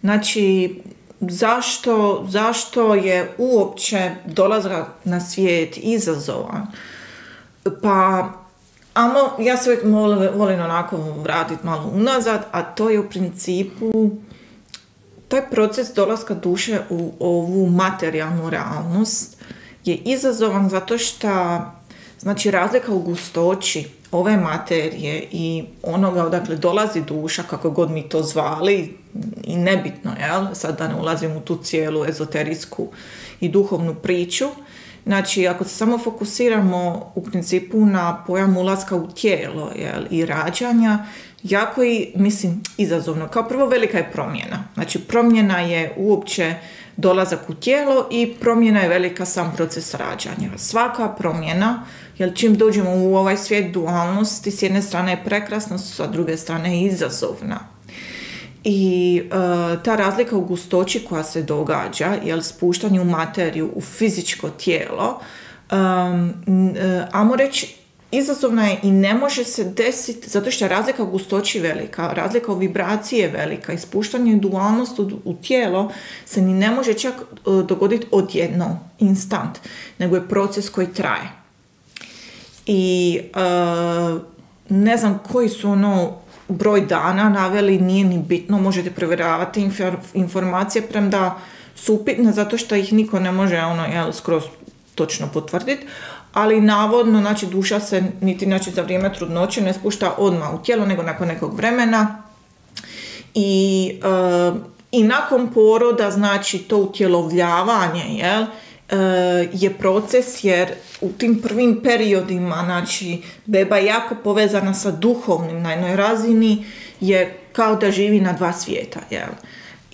Znači, zašto, zašto je uopće dolazak na svijet izazovan? Pa, amo, ja se uvijek volim, volim onako vratiti malo unazad, a to je u principu taj proces dolaska duše u ovu materijalnu realnost je izazovan zato što znači razlika u gustoći ove materije i onoga odakle dolazi duša, kako god mi to zvali, i nebitno, jel? Sad da ne ulazim u tu cijelu ezoterijsku i duhovnu priču. Znači, ako se samo fokusiramo u principu na pojam ulaska u tijelo jel, i rađanja, jako je, mislim, izazovno. Kao prvo, velika je promjena. Znači, promjena je uopće dolazak u tijelo i promjena je velika sam proces rađanja. Svaka promjena, jer čim dođemo u ovaj svijet dualnosti, s jedne strane je prekrasna, s druge strane je izazovna. I e, ta razlika u gustoći koja se događa, jel spuštanje u materiju, u fizičko tijelo, um, amo reći, izazovna je i ne može se desiti, zato što je razlika u gustoći velika, razlika u vibraciji je velika, ispuštanje dualnost u, tijelo se ni ne može čak uh, dogoditi odjedno, instant, nego je proces koji traje. I ne znam koji su ono broj dana naveli, nije ni bitno, možete provjeravati informacije premda su upitne zato što ih niko ne može ono, jel, skroz točno potvrditi, ali navodno znači duša se niti znači za vrijeme trudnoće ne spušta odmah u tijelo nego nakon nekog vremena. I, e, i nakon poroda znači to utjelovljavanje jel, e, je proces jer u tim prvim periodima znači beba je jako povezana sa duhovnim na jednoj razini je kao da živi na dva svijeta jel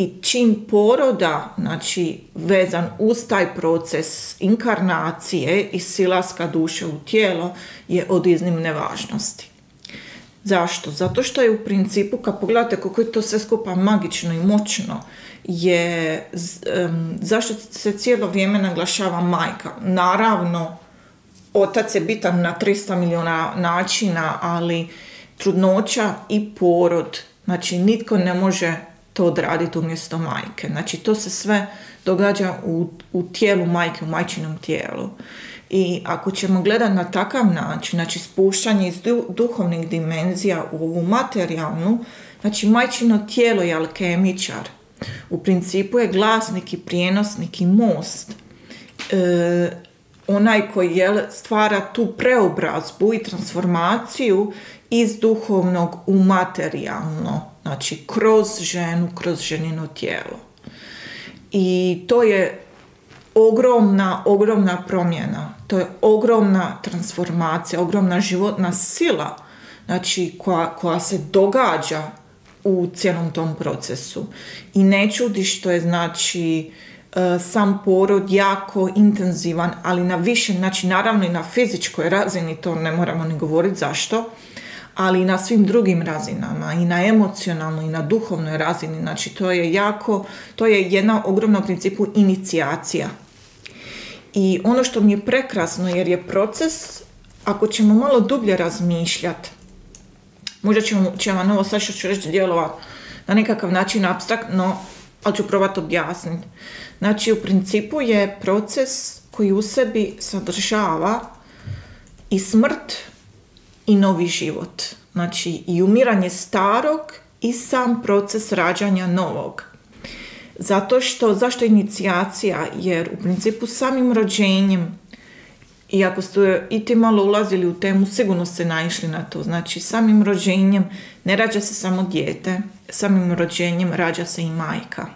i čim poroda, znači vezan uz taj proces inkarnacije i silaska duše u tijelo je od iznimne važnosti. Zašto? Zato što je u principu, kad pogledate kako je to sve skupa magično i moćno, je zašto se cijelo vrijeme naglašava majka. Naravno, otac je bitan na 300 milijuna načina, ali trudnoća i porod, znači nitko ne može to odraditi umjesto majke. Znači to se sve događa u, u tijelu majke, u majčinom tijelu. I ako ćemo gledati na takav način, znači spuštanje iz duhovnih dimenzija u ovu materijalnu, znači majčino tijelo je alkemičar. U principu je glasnik i prijenosnik i most. E, onaj koji je, stvara tu preobrazbu i transformaciju iz duhovnog u materijalno Znači, kroz ženu, kroz ženino tijelo. I to je ogromna, ogromna promjena. To je ogromna transformacija, ogromna životna sila znači, koja, koja se događa u cijelom tom procesu. I ne čudi što je znači e, sam porod jako intenzivan, ali na više, znači naravno i na fizičkoj razini, to ne moramo ni govoriti zašto, ali i na svim drugim razinama i na emocionalnoj i na duhovnoj razini. Znači to je jako, to je jedna ogromna u principu inicijacija. I ono što mi je prekrasno jer je proces, ako ćemo malo dublje razmišljati, možda ćemo, će vam ovo sad što ću reći djelovati na nekakav način abstraktno, ali ću probati objasniti. Znači u principu je proces koji u sebi sadržava i smrt i novi život. Znači i umiranje starog i sam proces rađanja novog. Zato što, zašto inicijacija? Jer u principu samim rođenjem, i ako ste i ti malo ulazili u temu, sigurno ste naišli na to. Znači, samim rođenjem ne rađa se samo dijete, samim rođenjem rađa se i majka.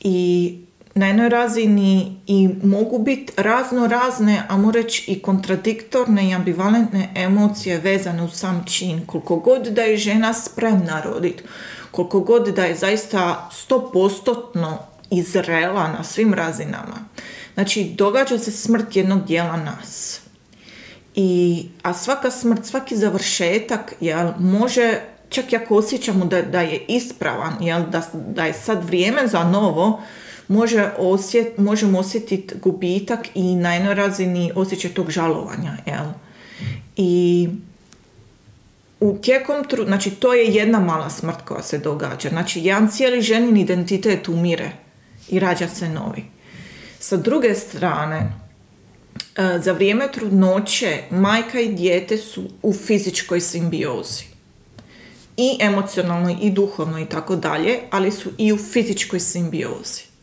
I na jednoj razini i mogu biti razno razne, a reći i kontradiktorne i ambivalentne emocije vezane u sam čin. Koliko god da je žena spremna roditi, koliko god da je zaista stopostotno izrela na svim razinama. Znači, događa se smrt jednog dijela nas. I, a svaka smrt, svaki završetak jel, može, čak i ako osjećamo da, da je ispravan, jel, da, da je sad vrijeme za novo, može osjet, možemo osjetiti gubitak i na jednoj razini osjećaj tog žalovanja. Jel? I u tijekom tru, znači to je jedna mala smrt koja se događa. Znači jedan cijeli ženin identitet umire i rađa se novi. Sa druge strane, e, za vrijeme trudnoće majka i dijete su u fizičkoj simbiozi. I emocionalnoj i duhovnoj i tako dalje, ali su i u fizičkoj simbiozi.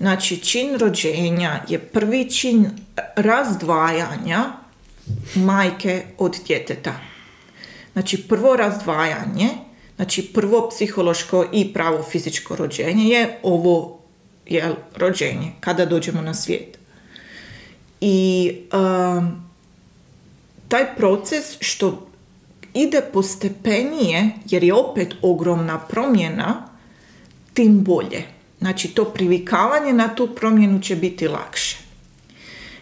Znači, čin rođenja je prvi čin razdvajanja majke od djeteta. Znači, prvo razdvajanje, znači prvo psihološko i pravo fizičko rođenje je ovo je rođenje, kada dođemo na svijet. I um, taj proces što ide postepenije, jer je opet ogromna promjena, tim bolje. Znači to privikavanje na tu promjenu će biti lakše.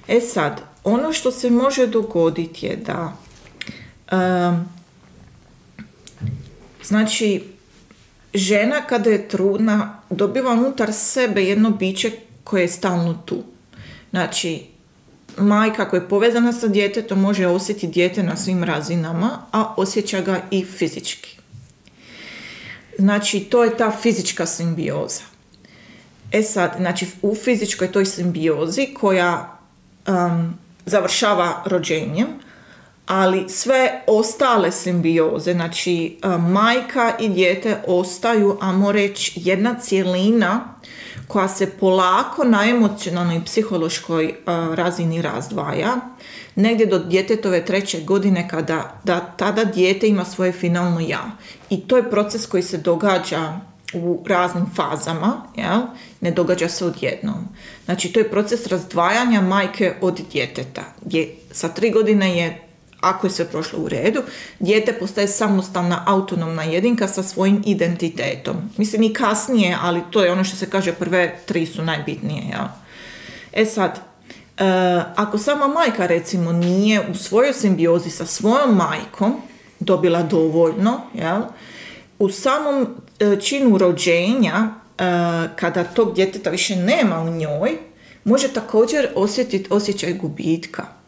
E sad, ono što se može dogoditi je da um, znači žena kada je trudna dobiva unutar sebe jedno biće koje je stalno tu. Znači, majka koja je povezana sa djetetom može osjetiti dijete na svim razinama, a osjeća ga i fizički. Znači, to je ta fizička simbioza. E sad, znači, u fizičkoj toj simbiozi koja um, završava rođenjem, ali sve ostale simbioze, znači e, majka i dijete ostaju, amo reći, jedna cijelina koja se polako na emocionalnoj i psihološkoj e, razini razdvaja, negdje do djetetove treće godine kada da, tada dijete ima svoje finalno ja. I to je proces koji se događa u raznim fazama, jel? ne događa se odjednom. Znači to je proces razdvajanja majke od djeteta, gdje sa tri godine je ako je sve prošlo u redu, dijete postaje samostalna autonomna jedinka sa svojim identitetom. Mislim i kasnije, ali to je ono što se kaže prve tri su najbitnije. Ja. E sad, e, ako sama majka recimo nije u svojoj simbiozi sa svojom majkom dobila dovoljno, jel, u samom e, činu rođenja, e, kada tog djeteta više nema u njoj, može također osjetiti osjećaj gubitka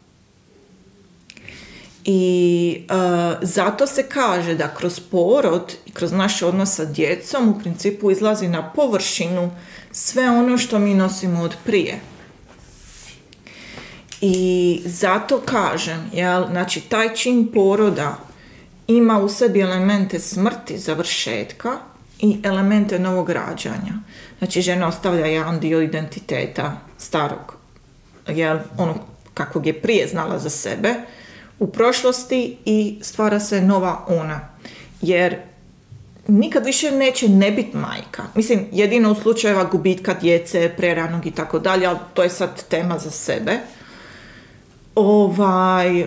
i uh, zato se kaže da kroz porod i kroz naš odnos sa djecom u principu izlazi na površinu sve ono što mi nosimo od prije. I zato kažem, jel, znači taj čin poroda ima u sebi elemente smrti, završetka i elemente novog rađanja. Znači žena ostavlja jedan dio identiteta starog, jel, ono kakvog je prije znala za sebe, u prošlosti i stvara se nova ona. Jer nikad više neće ne biti majka. Mislim, jedino u slučajeva gubitka djece, preranog i tako dalje, ali to je sad tema za sebe. Ovaj,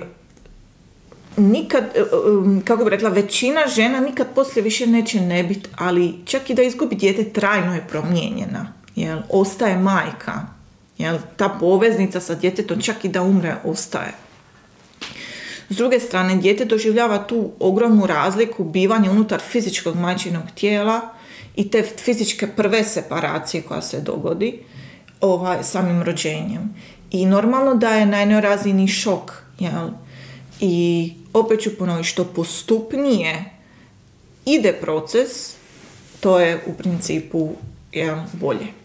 nikad, um, kako bi rekla, većina žena nikad poslije više neće ne biti, ali čak i da izgubi dijete trajno je promijenjena. Jel? Ostaje majka. Jel? Ta poveznica sa djetetom čak i da umre ostaje. S druge strane, dijete doživljava tu ogromnu razliku bivanja unutar fizičkog majčinog tijela i te fizičke prve separacije koja se dogodi ovaj, samim rođenjem. I normalno da je na jednoj razini šok. Jel? I opet ću ponoviti, što postupnije ide proces, to je u principu jel, bolje.